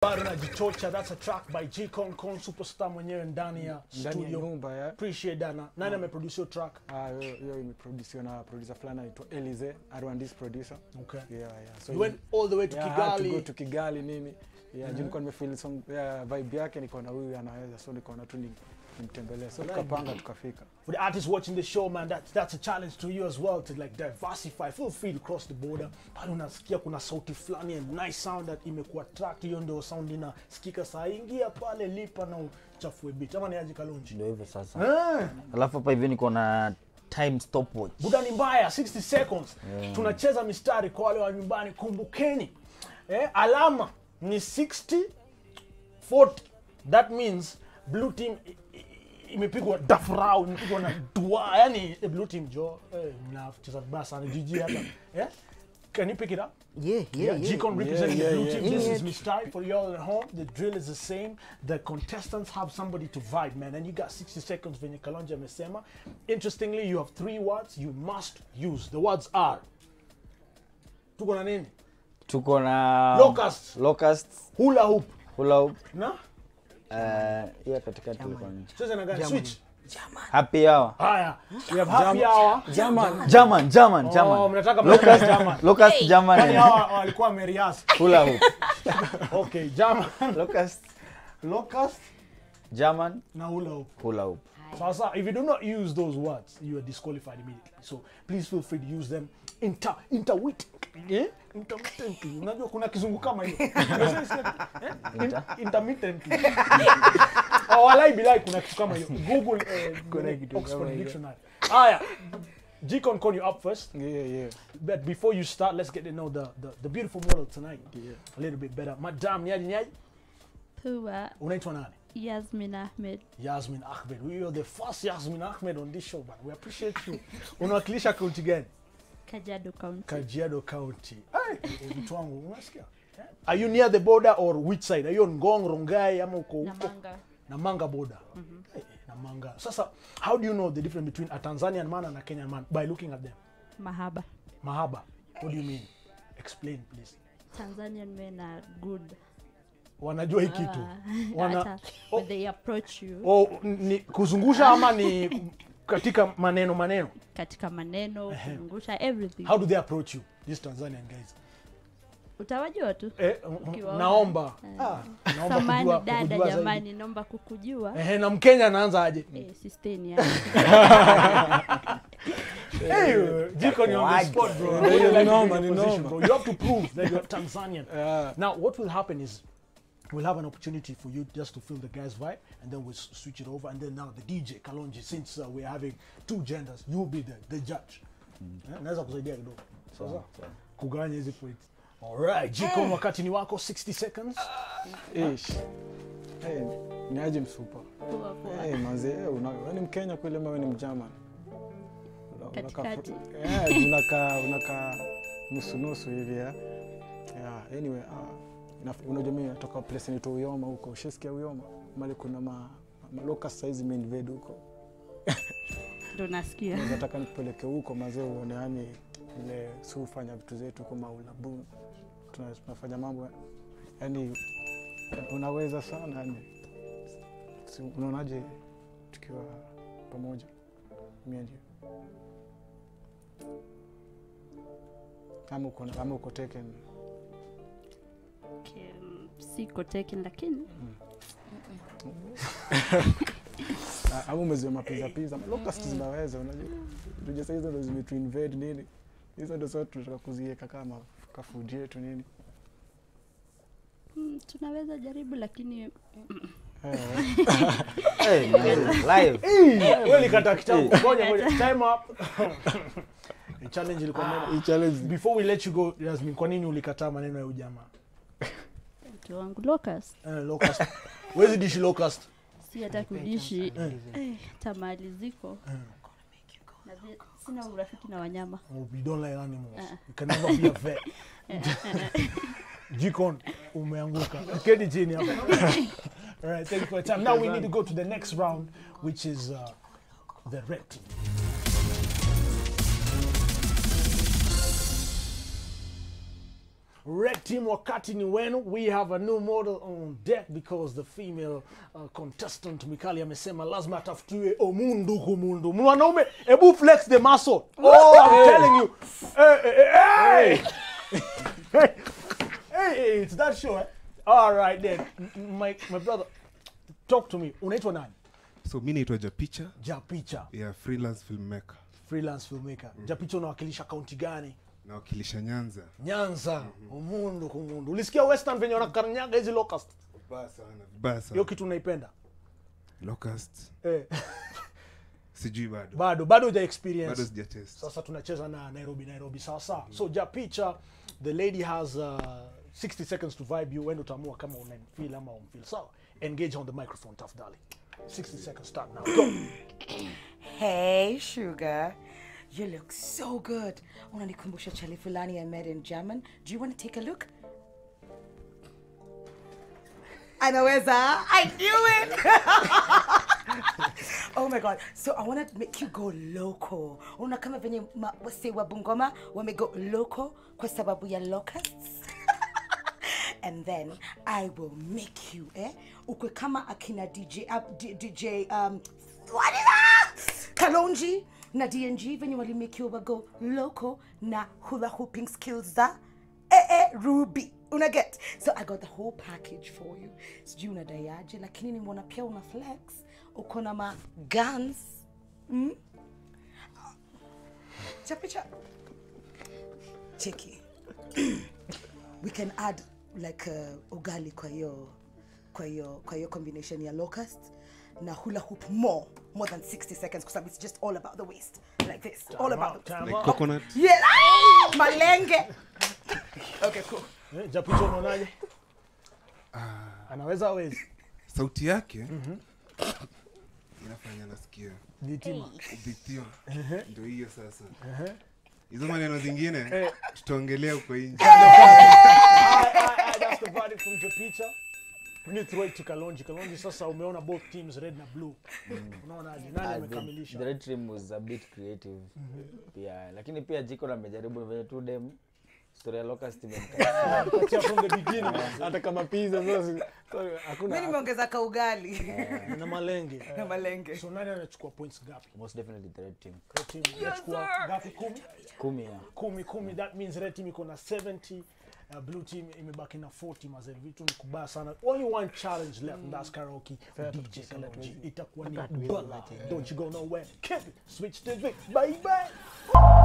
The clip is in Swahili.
bado najichocha that's a track by G Con Con superstar mwenyewe ndani ya studio. nyumba yeah. appreciate dana. Nani ameproduce hiyo track? Ah, hiyo hiyo imeproduciwa na producer fulani anaitwa Elize Arwandis producer. Okay. Yeah yeah. So you went all the way to yeah, Kigali. to go to Kigali nini. Yeah uh nilikuwa nimefeel song yeah, vibe yake nikaona huyu anaweza so nikaona tu ni- nimtembelee so tukapanga tukafika. For the artists watching the show man that, that's a challenge to you as well to like diversify. Feel free to cross the border. Bado unasikia kuna sauti fulani and nice sound that imekuwa track. Hiyo ndio sound inasikika saa ingia pale lipa na uchafue beat. Ama ni aje kalonji? Ndio hivyo sasa. Eh. Alafu hapa hivi niko na time stopwatch. Buda ni mbaya 60 seconds. Yeah. tunacheza mistari kwa wale wa nyumbani kumbukeni. Eh, alama ni 60 40 that means blue team imepigwa dafrau imepigwa na dua yani eh, blue team jo eh, mnacheza vibaya sana jiji hata yeah? can you pick it up yeah, Yeah, G-Con representing yeah, the blue yeah. team. This Yeah. is Mistai for y'all at home. The drill is the same. The contestants have somebody to vibe, man. And you got 60 seconds when you kalonja mesema. Interestingly, you have three words you must use. The words are tuko na nini? tuko na Locust. locust Hula hoop. hula hoop Na? Eh, hiyo katikati Cheza na gani? Switch. happy hour Haya. We have happy hour. German german german Oh, mnataka locust German. locust german Kwani hawa walikuwa wamerias. hula hoop Okay, German. locust Locust german na hula hoop. hula hoop Sasa, if you do not use those words, you are disqualified immediately. So please feel free to use them inter interwit. Yeah? Intermittently. Unajua kuna kizungu kama hiyo. Eh? Intermittently. Oh, walai bilai kuna kitu kama hiyo. Google eh, Kuna kitu Oxford. Dictionary. Aya. G-Con call you up first. yeah yeah But before you start, let's get to know the, the, the beautiful model tonight a little bit better. Madam? Pua Unaitwa nani? Yasmin Ahmed Yasmin Ahmed. We are the first Yasmin Ahmed on this show, but We appreciate you. Unawakilisha kaunti gani? Kajiado County. Kajiado County. Hey, mtu wangu unasikia? Eh? Are you near the border or which side? Are you on Ngong, Rongai ama uko huko? Namanga. Namanga border. Hey, Namanga. Sasa, how do you know the difference between a Tanzanian man and a Kenyan man by looking at them? Mahaba. Mahaba. What do you mean? Explain please. Tanzanian men are good. Wanajua hii kitu. Uh, Wana when they approach you oh, ni kuzungusha ama ni katika maneno maneno? katika maneno, kuzungusha everything. How do they approach you? These Tanzanian guys. Utawajua tu. Eh, naomba ah, naomba Samani kujua, dada kujua zaidi. jamani, naomba kukujua. eh, na Mkenya anaanza aje? Eh, sisteni. Hey, Jiko, you're on the spot, bro. you, know, man, like know. You have to prove that you're Tanzanian. yeah Now, what will happen is we'll have an opportunity for you just to feel the guy's vibe, and then we'll switch it over. And then now the DJ Kalonji, since uh, we're having two genders, you'll be the, the judge. Eh, Naweza kusaidia kidogo. Sasa kugawanya hizi point Alright, Jiko, wakati ni wako 60 seconds. ish hey ni aje poa. hey una ni mkenya kweli mawe ni mjaman Una- unakaa unakaa unakaa nusu nusu hivi yeah anyway inaf- unajua mimi natoka place inaitwa Uyoma huko. Ushisikia Uyoma? Mali kuna ma, ma locust size imeinvade huko. Ndo nasikia. nataka nikupeleke huko mazee uone yani ile si hufanya vitu zetu huko maulabu boom, tunafanya mambo yani unaweza sana yani si, unaonaje tukiwa pamoja? Mimi ndio. Ama uko ama uko taken Mm, Siko taken lakini. Ah, umeziwa mapiza piza locust zinaweza unajua. Unajua sasa hizo ndo nini? Hizo ndo sasa tunataka kuziweka kama yetu nini. Mm, tunaweza jaribu lakini eh, hey, likata kitabu. Ngoja ngoja. Time up. Challenge ilikuwa neno. Before we let you go, Yasmin, kwa nini ulikataa maneno ya ujamaa? Mtu wangu locust Eh. Wezi dishi locust. si hata kudishi eh, tamali ziko sina urafiki na wanyama Oh, you don't like animals. You can never be a vet. Jikon, umeanguka. kedi chini hapa. All right, thank you for your time. Now we need to go to the next round, which is uh, the red team. Red team wakati ni wenu. We have a new model on deck because the female uh, contestant mikali amesema lazima atafutiwe omundu kumundu mwanaume ebu flex the muscle. Oh, I'm telling you. Hey, hey, hey. hey, hey, it's that show eh? all right then. My, my brother talk to me. Unaitwa nani? So mi naitwa japicha. Japicha. Yeah, freelance filmmaker. Freelance filmmaker. Mm. japicha unawakilisha kaunti gani nawakilisha nyanza. Nyanza umundu kumundu. Ulisikia western venye wanakarnyaga hizi locust? Vibaya sana vibaya hiyo sana kitu unaipenda? Locust. Eh, sijui bado. Bado bado uja bado experience sija test. Sasa tunacheza na nairobi nairobi sawa sawa so ja picha the lady has uh, 60 seconds to vibe you. Wende utaamua kama unamfeel ama umfeel sawa engage on the microphone tafadhali. 60 seconds start now. Go. Hey, Sugar. You look so good. Unanikumbusha chali fulani I met in German. Do you want to take a look? Anaweza. I knew it. oh my god. So I want to make you go loco. Una kama venye wase wa Bungoma wame go loco kwa sababu ya locusts. and then I will make you eh ukwe kama akina DJ uh, DJ um what is that? Kalonji na DNG venye walimekiwa go loco na hula hooping skills za eh Ruby. Una get? So I got the whole package for you. Sijui unadaiaje lakini nimeona pia una flex. Uko na ma guns. Mm? chapicha cheki. We can add like uh, ugali kwa hiyo kwa hiyo kwa hiyo combination ya locust na hula hoop more more than 60 seconds because it's just all about the waist like this time all about the waist. like out. coconut. Yeah ah! malenge. Okay cool. Eh, ja picha unaonaje anaweza awezi sauti yake inafanya nasikia jitima ubithio ndio hiyo sasa. Hizo maneno zingine tutaongelea huko nje We need to throw to Kalonji. Kalonji sasa umeona both teams red na blue. Unaonaje? Nani Ah, amekamilisha? the red team was a bit creative pia lakini pia jiko amejaribu venye tu dem story ya locust imemka from the beginning. Hata kama pizza sasa sorry, mi hakuna nimeongeza kaugali na malenge. na malenge So nani anachukua points gapi? most definitely the red team Red team inachukua gapi? Kumi? kumi ya Kumi kumi. That means red team iko na 70. Uh, blue team imebaki na 40 mazee vitu ni kubaya sana. Only one challenge left and that's karaoke. Dj kalonji itakuwa ni bala. Don't you go nowhere. Keep it. switch to it bye bye